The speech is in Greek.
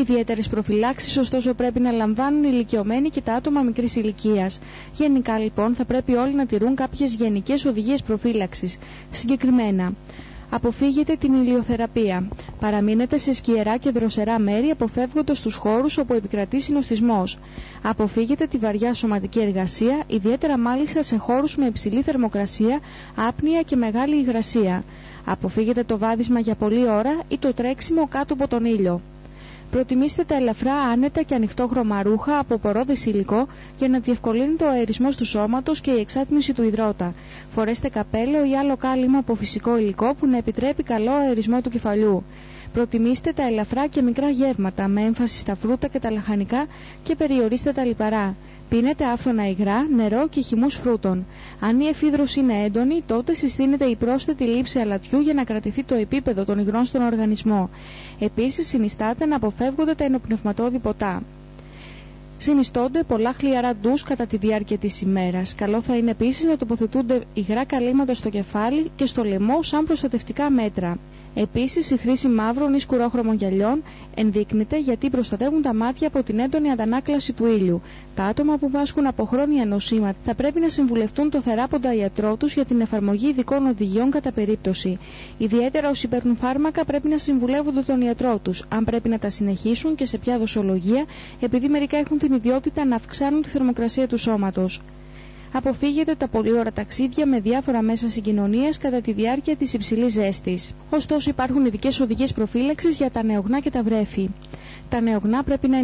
Ιδιαίτερες προφυλάξεις, ωστόσο, πρέπει να λαμβάνουν οι ηλικιωμένοι και τα άτομα μικρής ηλικίας. Γενικά, λοιπόν, θα πρέπει όλοι να τηρούν κάποιες γενικές οδηγίες προφύλαξης. Συγκεκριμένα, Αποφύγετε την ηλιοθεραπεία. Παραμείνετε σε σκιερά και δροσερά μέρη αποφεύγοντας τους χώρους όπου επικρατεί συνοστισμός. Αποφύγετε τη βαριά σωματική εργασία, ιδιαίτερα μάλιστα σε χώρους με υψηλή θερμοκρασία, άπνοια και μεγάλη υγρασία. Αποφύγετε το βάδισμα για πολλή ώρα ή το τρέξιμο κάτω από τον ήλιο. Προτιμήστε τα ελαφρά, άνετα και ανοιχτόχρωμα ρούχα από πορόδε υλικό για να διευκολύνεται ο αερισμό του σώματος και η εξάτμιση του υδρότα. Φορέστε καπέλο ή άλλο κάλυμα από φυσικό υλικό που να επιτρέπει καλό αερισμό του κεφαλιού. Προτιμήστε τα ελαφρά και μικρά γεύματα με έμφαση στα φρούτα και τα λαχανικά και περιορίστε τα λιπαρά. Πίνετε άφθονα υγρά, νερό και χυμούς φρούτων. Αν η εφίδρωση είναι έντονη, τότε συστήνεται η πρόσθετη λήψη αλατιού για να κρατηθεί το επίπεδο των υγρών στον οργανισμό. Επίσης, συνιστάται να αποφεύγονται τα ενοπνευματώδη ποτά. Συνιστώνται πολλά χλιαρά ντους κατά τη διάρκεια της ημέρας. Καλό θα είναι επίσης να τοποθετούνται υγρά καλύματα στο κεφάλι και στο λαιμό σαν προστατευτικά μέτρα. Επίσης, η χρήση μαύρων ή σκουρόχρωμων γυαλιών ενδείκνυται γιατί προστατεύουν τα μάτια από την έντονη αντανάκλαση του ήλιου. Τα άτομα που βάσκουν από χρόνια νοσήματα θα πρέπει να συμβουλευτούν το θεράποντα ιατρό τους για την εφαρμογή ειδικών οδηγιών κατά περίπτωση. Ιδιαίτερα όσοι παίρνουν φάρμακα πρέπει να συμβουλεύονται τον ιατρό τους, αν πρέπει να τα συνεχίσουν και σε ποια δοσολογία, επειδή μερικά έχουν την ιδιότητα να αυξάνουν τη θερμοκρασία του σώματος. Αποφύγετε τα πολύ ώρα ταξίδια με διάφορα μέσα συγκοινωνίας κατά τη διάρκεια της υψηλής ζέστης. Ωστόσο, υπάρχουν ειδικές οδηγίες προφύλαξης για τα νεογνά και τα βρέφη. Τα νεογνά πρέπει να